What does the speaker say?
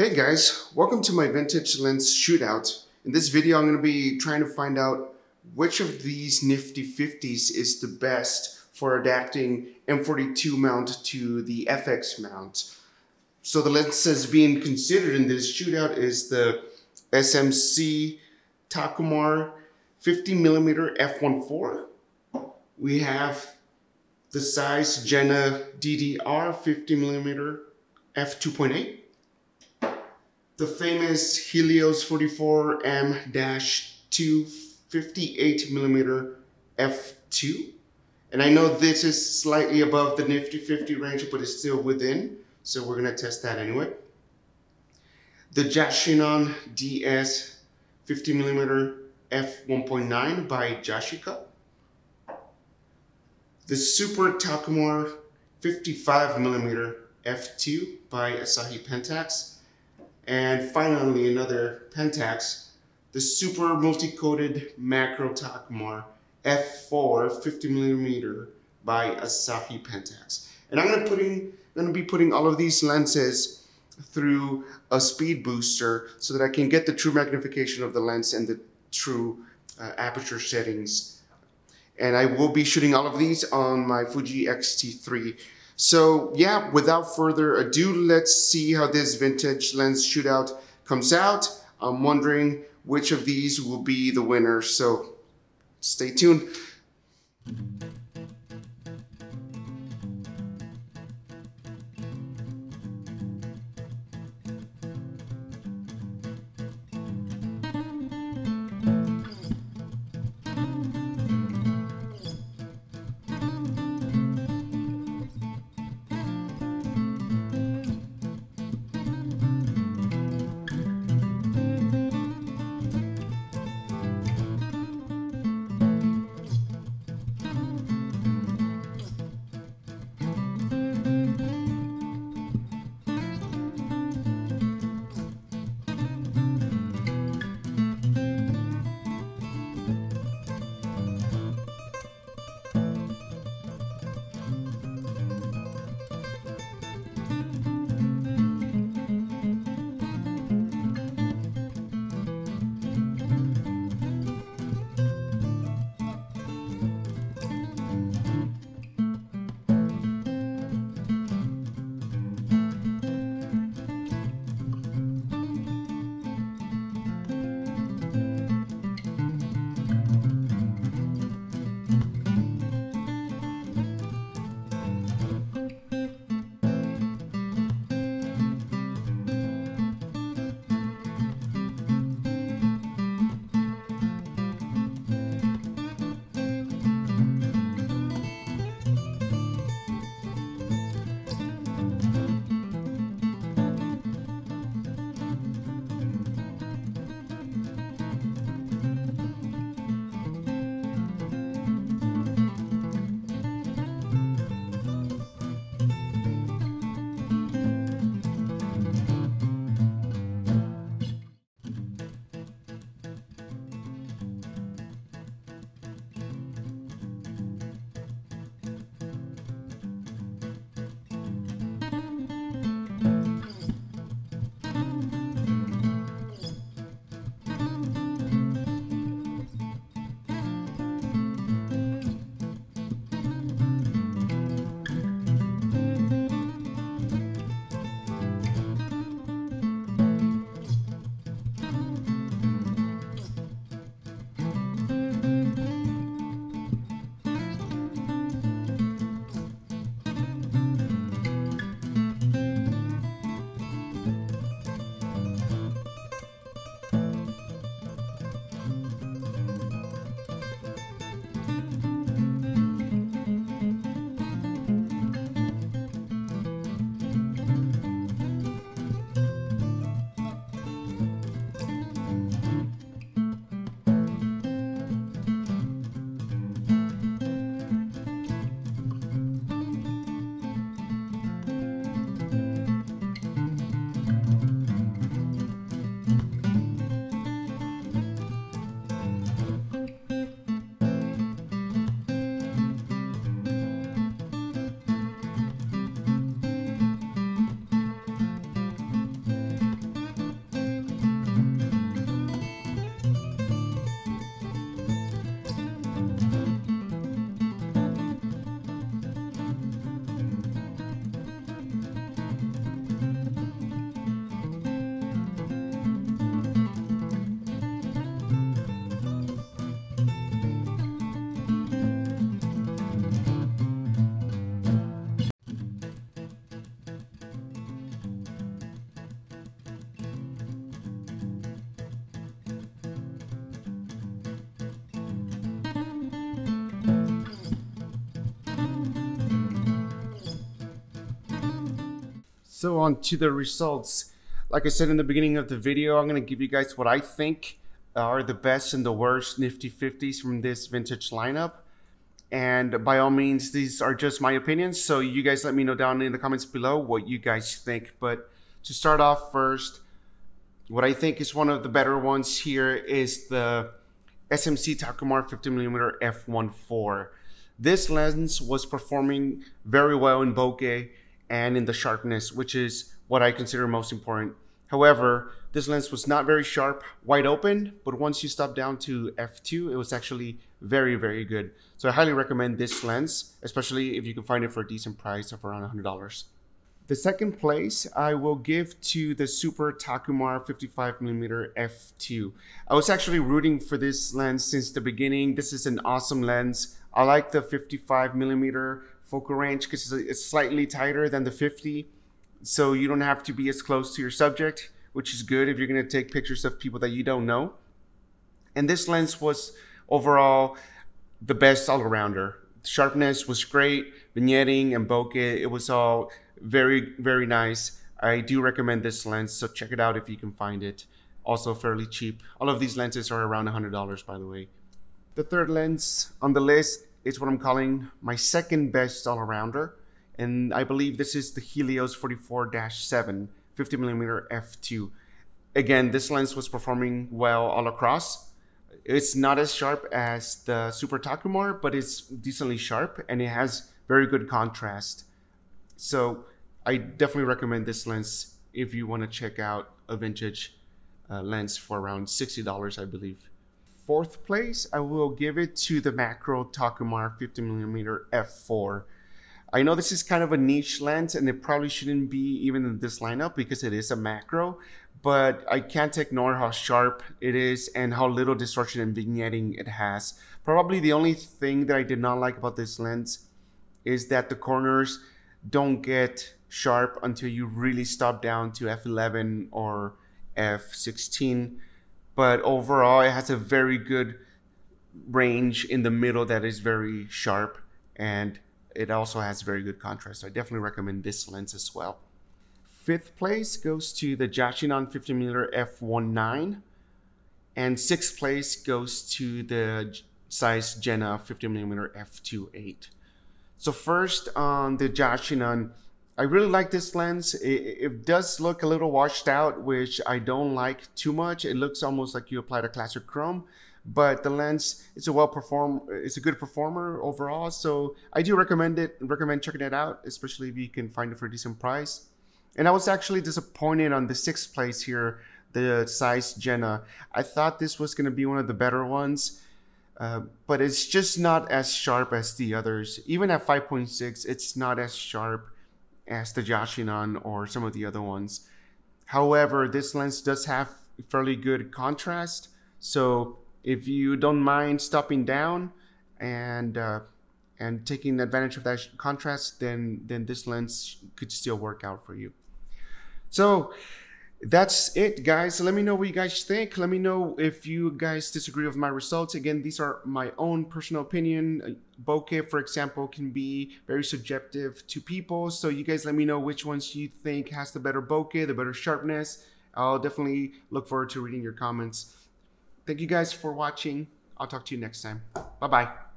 Hey guys, welcome to my vintage lens shootout. In this video I'm going to be trying to find out which of these nifty 50s is the best for adapting M42 mount to the FX mount. So the lens lenses being considered in this shootout is the SMC Takumar 50mm f1.4. We have the Zeiss Jena DDR 50mm f2.8 the famous Helios 44M-258mm f2. And I know this is slightly above the Nifty 50 range, but it's still within. So we're gonna test that anyway. The Yashinon DS 50mm f1.9 by Yashica. The Super Takumar 55mm f2 by Asahi Pentax and finally, another Pentax, the super multi-coated macro Takumar f4 50mm by Asahi Pentax. And I'm gonna putting gonna be putting all of these lenses through a speed booster so that I can get the true magnification of the lens and the true uh, aperture settings. And I will be shooting all of these on my Fuji X-T3. So yeah, without further ado, let's see how this vintage lens shootout comes out. I'm wondering which of these will be the winner, so stay tuned. So on to the results. Like I said in the beginning of the video, I'm going to give you guys what I think are the best and the worst Nifty 50s from this vintage lineup. And by all means, these are just my opinions. So you guys let me know down in the comments below what you guys think. But to start off first, what I think is one of the better ones here is the SMC Takumar 50mm f1.4. This lens was performing very well in bokeh and in the sharpness, which is what I consider most important. However, this lens was not very sharp, wide open, but once you stop down to f2, it was actually very, very good. So I highly recommend this lens, especially if you can find it for a decent price of around $100. The second place I will give to the Super Takumar 55mm f2. I was actually rooting for this lens since the beginning. This is an awesome lens. I like the 55mm focal range because it's slightly tighter than the 50. So you don't have to be as close to your subject, which is good if you're going to take pictures of people that you don't know. And this lens was overall the best all arounder. Sharpness was great, vignetting and bokeh, it was all very, very nice. I do recommend this lens, so check it out if you can find it. Also fairly cheap. All of these lenses are around $100 by the way. The third lens on the list is what I'm calling my second best all-arounder. And I believe this is the Helios 44-7 50mm f2. Again, this lens was performing well all across. It's not as sharp as the Super Takumar, but it's decently sharp and it has very good contrast. So I definitely recommend this lens if you want to check out a vintage uh, lens for around $60, I believe. Fourth place, I will give it to the Macro Takumar 50mm f4. I know this is kind of a niche lens and it probably shouldn't be even in this lineup because it is a macro, but I can't ignore how sharp it is and how little distortion and vignetting it has. Probably the only thing that I did not like about this lens is that the corners don't get sharp until you really stop down to f11 or f16 but overall it has a very good range in the middle that is very sharp and it also has very good contrast. So i definitely recommend this lens as well. Fifth place goes to the Yashinon 50mm f1.9 and sixth place goes to the Zeiss Jena 50mm f2.8 so first on the Yashinon, I really like this lens. It, it, does look a little washed out, which I don't like too much. It looks almost like you applied a classic chrome, but the lens is a well perform. It's a good performer overall. So I do recommend it. Recommend checking it out, especially if you can find it for a decent price. And I was actually disappointed on the sixth place here, the Zeiss Jena. I thought this was going to be one of the better ones. Uh, but it's just not as sharp as the others. Even at 5.6, it's not as sharp as the Yashinon or some of the other ones. However, this lens does have fairly good contrast. So if you don't mind stopping down and uh, and taking advantage of that contrast, then then this lens could still work out for you. So that's it guys. Let me know what you guys think. Let me know if you guys disagree with my results. Again these are my own personal opinion. Uh, bokeh for example can be very subjective to people so you guys let me know which ones you think has the better bokeh the better sharpness. I'll definitely look forward to reading your comments. Thank you guys for watching. I'll talk to you next time. Bye bye